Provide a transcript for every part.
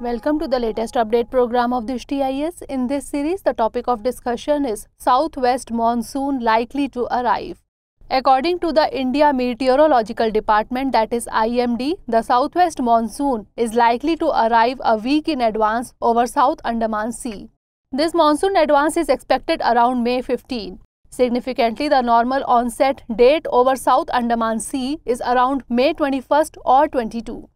Welcome to the latest update program of Drishti In this series, the topic of discussion is Southwest monsoon likely to arrive. According to the India Meteorological Department, that is IMD, the southwest monsoon is likely to arrive a week in advance over South Andaman Sea. This monsoon advance is expected around May 15. Significantly, the normal onset date over South Andaman Sea is around May 21st or 22.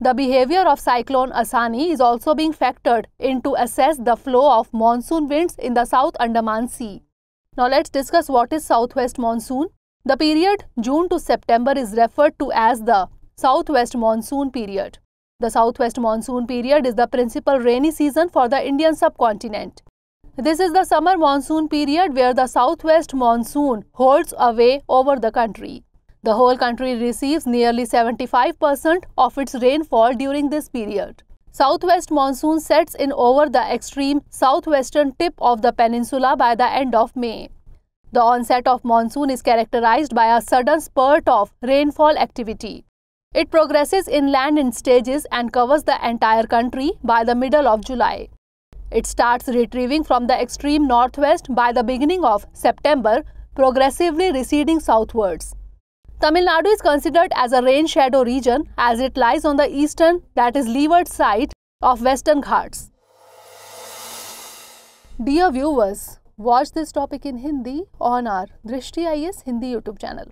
The behavior of cyclone Asani is also being factored in to assess the flow of monsoon winds in the South Andaman Sea. Now let's discuss what is southwest monsoon. The period June to September is referred to as the southwest monsoon period. The southwest monsoon period is the principal rainy season for the Indian subcontinent. This is the summer monsoon period where the southwest monsoon holds away over the country. The whole country receives nearly 75% of its rainfall during this period. Southwest monsoon sets in over the extreme southwestern tip of the peninsula by the end of May. The onset of monsoon is characterized by a sudden spurt of rainfall activity. It progresses inland in stages and covers the entire country by the middle of July. It starts retrieving from the extreme northwest by the beginning of September, progressively receding southwards. Tamil Nadu is considered as a rain shadow region as it lies on the eastern, that is leeward side of Western Ghats. Dear viewers, Watch this topic in Hindi on our Drishti IAS Hindi YouTube channel.